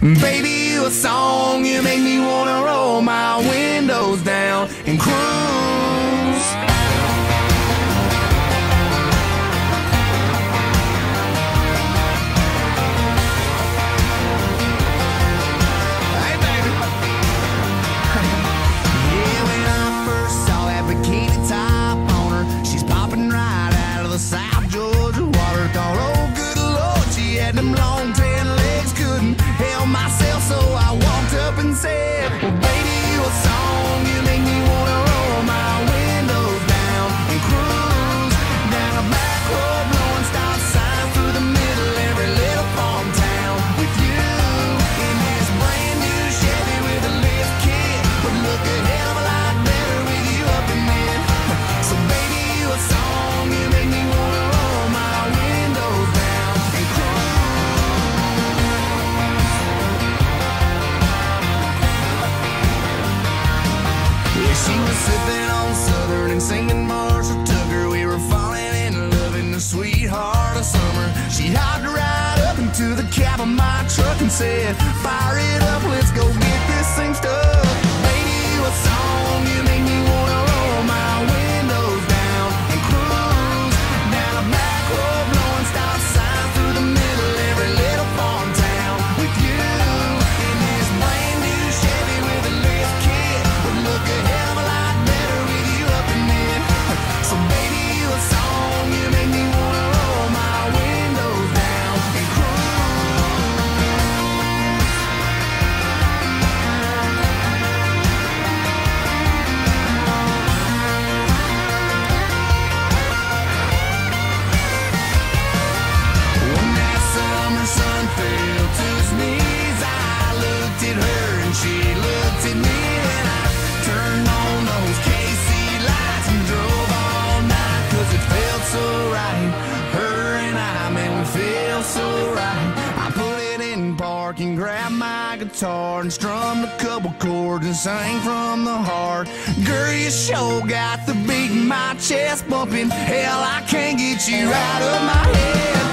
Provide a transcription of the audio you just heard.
Baby, you a song, you make me wanna roll my windows down and cruise. Hey, baby. yeah, when I first saw that bikini top on her, she's popping right out of the South Georgia. She was sipping on Southern and singing Marshall Tucker. We were falling in love in the sweetheart of summer. She hopped right up into the cab of my truck and said, Fire it up, let's go get guitar and strummed a couple chords and sang from the heart. Girl, you sure got the beat in my chest bumping. Hell, I can't get you out of my head.